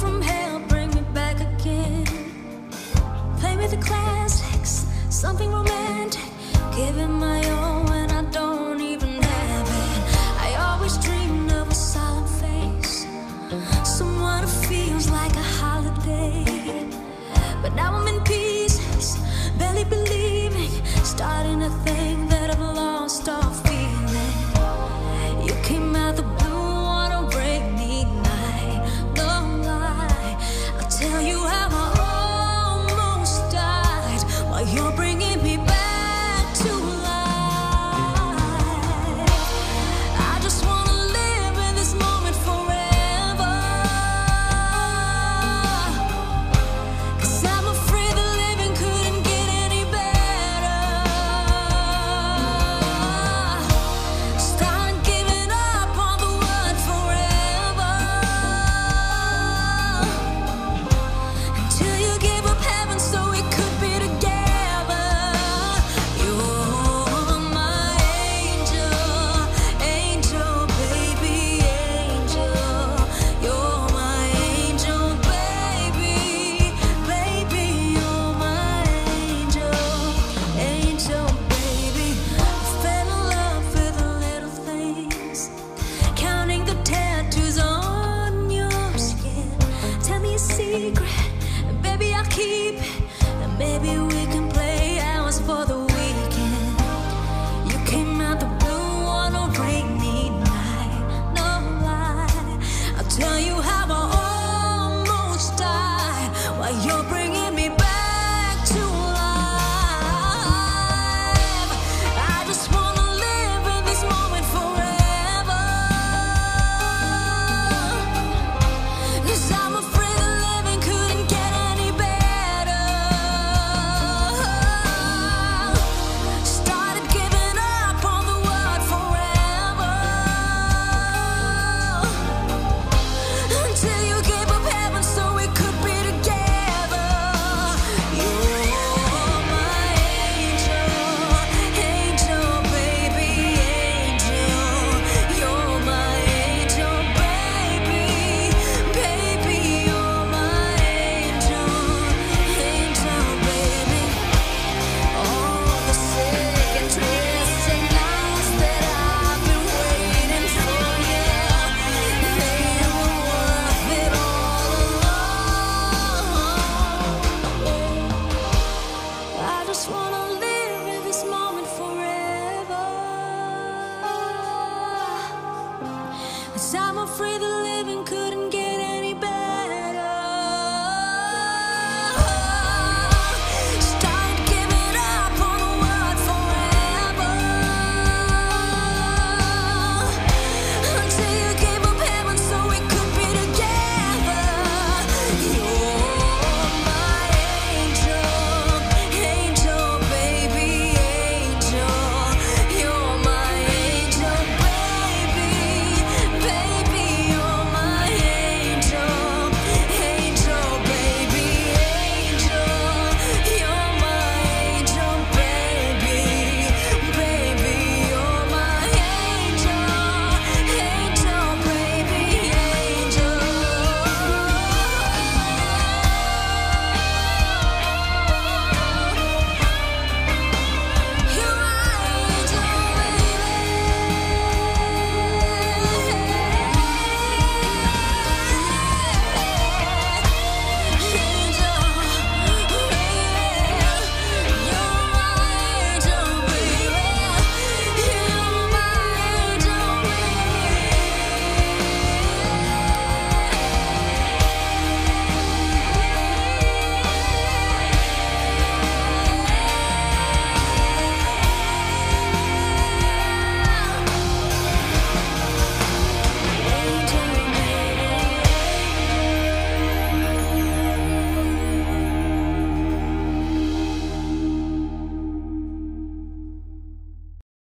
from hell, bring me back again. Play the classics, something romantic. My all when I don't even have it. I always dreamed of a solid face, someone who feels like a holiday. But now I'm in barely believing, starting to think. free